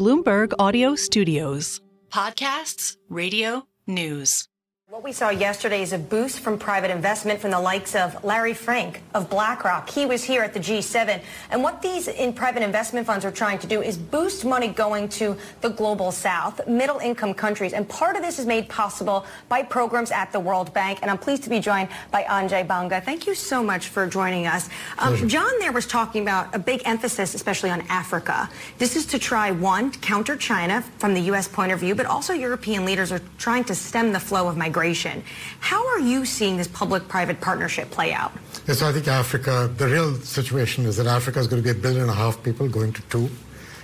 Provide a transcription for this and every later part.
Bloomberg Audio Studios. Podcasts, radio, news. What we saw yesterday is a boost from private investment from the likes of Larry Fink of BlackRock. He was here at the G7. And what these in private investment funds are trying to do is boost money going to the global south, middle income countries. And part of this is made possible by programs at the World Bank. And I'm pleased to be joined by Ajay Banga. Thank you so much for joining us. Um, John there was talking about a big emphasis, especially on Africa. This is to try, one, counter China from the U.S. point of view, but also European leaders are trying to stem the flow of migration migration. How are you seeing this public-private partnership play out? Yes, I think Africa, the real situation is that Africa is going to be a billion and a half people going to two.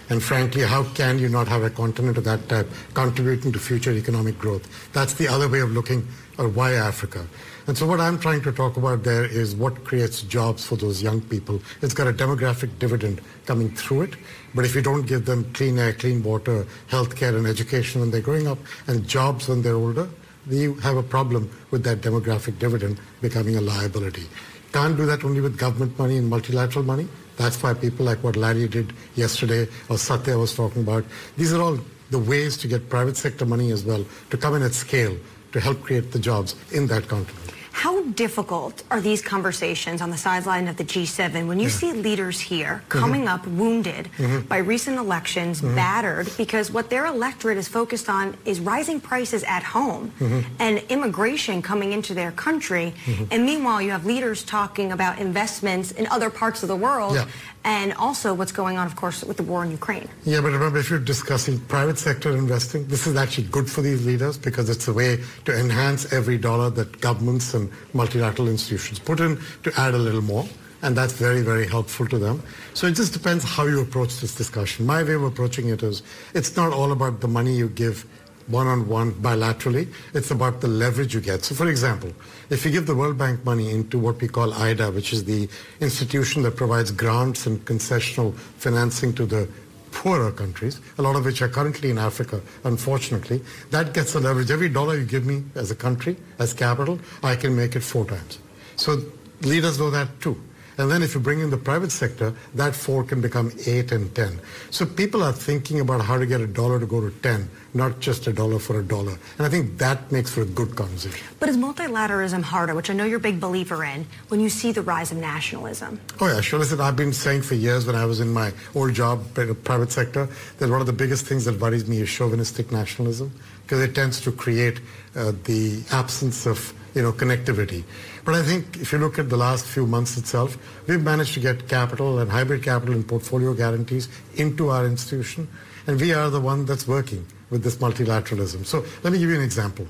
And frankly, how can you not have a continent of that type contributing to future economic growth? That's the other way of looking at why Africa. And so what I'm trying to talk about there is what creates jobs for those young people. It's got a demographic dividend coming through it. But if you don't give them clean air, clean water, healthcare and education when they're growing up and jobs when they're older, we have a problem with that demographic dividend becoming a liability. Can't do that only with government money and multilateral money. That's why people like what Larry did yesterday or Satya was talking about. These are all the ways to get private sector money as well to come in at scale to help create the jobs in that continent. How difficult are these conversations on the sideline of the G7 when you yeah. see leaders here mm-hmm. coming mm-hmm. up wounded mm-hmm. by recent elections, mm-hmm. battered, because what their electorate is focused on is rising prices at home mm-hmm. and immigration coming into their country. Mm-hmm. And meanwhile, you have leaders talking about investments in other parts of the world yeah and also what's going on, of course, with the war in Ukraine. Yeah, but remember, if you're discussing private sector investing, this is actually good for these leaders because it's a way to enhance every dollar that governments and multilateral institutions put in to add a little more. And that's very, very helpful to them. So it just depends how you approach this discussion. My way of approaching it is it's not all about the money you give one-on-one bilaterally. It's about the leverage you get. So for example, if you give the World Bank money into what we call IDA, which is the institution that provides grants and concessional financing to the poorer countries, a lot of which are currently in Africa, unfortunately, that gets the leverage. Every dollar you give me as a country, as capital, I can make it four times. So leaders know that too. And then if you bring in the private sector, that four can become eight and 10. So people are thinking about how to get a dollar to go to 10, not just a dollar for a dollar. And I think that makes for a good conversation. But is multilateralism harder, which I know you're a big believer in, when you see the rise of nationalism? Oh, yeah, sure. Listen, I've been saying for years when I was in my old job in the private sector that one of the biggest things that worries me is chauvinistic nationalism because it tends to create uh, the absence of you know, connectivity. But I think if you look at the last few months itself, we've managed to get capital and hybrid capital and portfolio guarantees into our institution. And we are the one that's working with this multilateralism. So let me give you an example.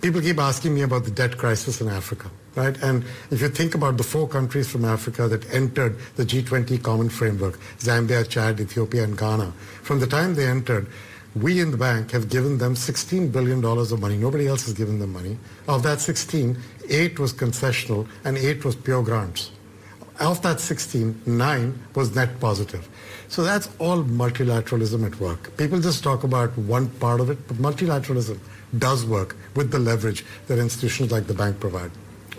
People keep asking me about the debt crisis in Africa, right? And if you think about the four countries from Africa that entered the G20 common framework, Zambia, Chad, Ethiopia, and Ghana, from the time they entered, we in the bank have given them $16 billion of money. Nobody else has given them money. Of that 16, 8 was concessional and 8 was pure grants. Of that 16, 9 was net positive. So that's all multilateralism at work. People just talk about one part of it, but multilateralism does work with the leverage that institutions like the bank provide.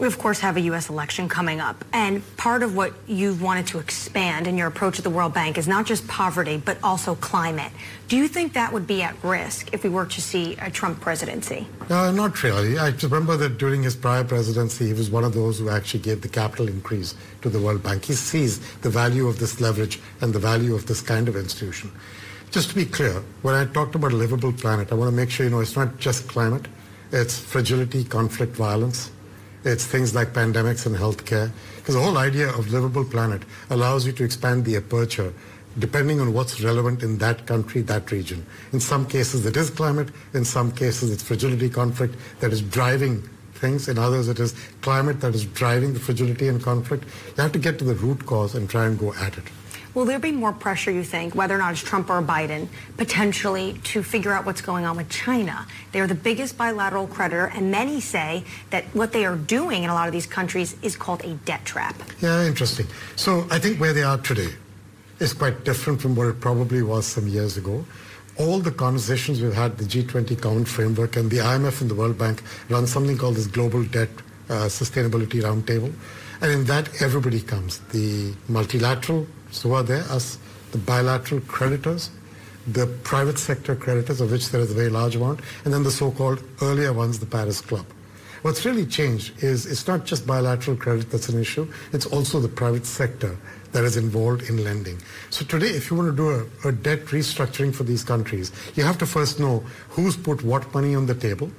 We, of course, have a U.S. election coming up. And part of what you've wanted to expand in your approach at the World Bank is not just poverty, but also climate. Do you think that would be at risk if we were to see a Trump presidency? Uh, not really. I remember that during his prior presidency, he was one of those who actually gave the capital increase to the World Bank. He sees the value of this leverage and the value of this kind of institution. Just to be clear, when I talked about a livable planet, I want to make sure you know it's not just climate. It's fragility, conflict, violence it's things like pandemics and healthcare. Because the whole idea of livable planet allows you to expand the aperture depending on what's relevant in that country, that region. In some cases it is climate, in some cases it's fragility conflict that is driving things, in others it is climate that is driving the fragility and conflict. You have to get to the root cause and try and go at it. Will there be more pressure, you think, whether or not it's Trump or Biden, potentially to figure out what's going on with China? They are the biggest bilateral creditor, and many say that what they are doing in a lot of these countries is called a debt trap. Yeah, interesting. So I think where they are today is quite different from what it probably was some years ago. All the conversations we've had, the G20 Common Framework and the IMF and the World Bank run something called this Global Debt uh, Sustainability Roundtable. And in that, everybody comes. The multilateral, so are there, us, the bilateral creditors, the private sector creditors, of which there is a very large amount, and then the so-called earlier ones, the Paris Club. What's really changed is it's not just bilateral credit that's an issue, it's also the private sector that is involved in lending. So today, if you want to do a, a debt restructuring for these countries, you have to first know who's put what money on the table,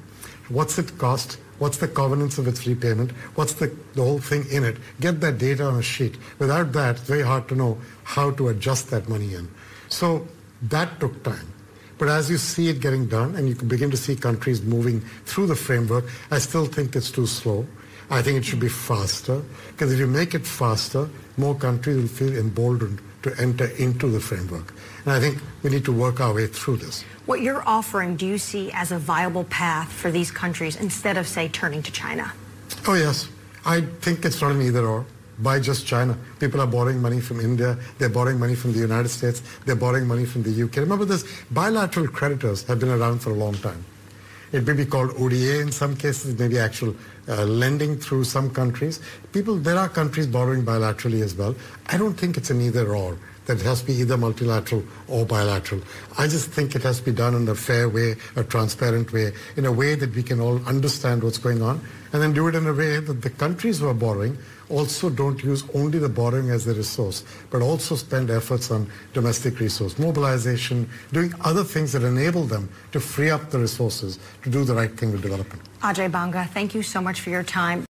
what's it cost, what's the covenants of its repayment, what's the, the whole thing in it. Get that data on a sheet. Without that, it's very hard to know how to adjust that money in. So that took time. But as you see it getting done and you can begin to see countries moving through the framework, I still think it's too slow. I think it should be faster because if you make it faster, more countries will feel emboldened to enter into the framework. And I think we need to work our way through this. What you're offering, do you see as a viable path for these countries instead of, say, turning to China? Oh, yes. I think it's not an either or. By just China. People are borrowing money from India. They're borrowing money from the United States. They're borrowing money from the UK. Remember this, bilateral creditors have been around for a long time. It may be called ODA in some cases, maybe actual uh, lending through some countries. People, there are countries borrowing bilaterally as well. I don't think it's an either or, that it has to be either multilateral or bilateral. I just think it has to be done in a fair way, a transparent way, in a way that we can all understand what's going on, and then do it in a way that the countries who are borrowing also don't use only the borrowing as the resource, but also spend efforts on domestic resource mobilization, doing other things that enable them to free up the resources to do the right thing with development. Ajay Banga, thank you so much for your time.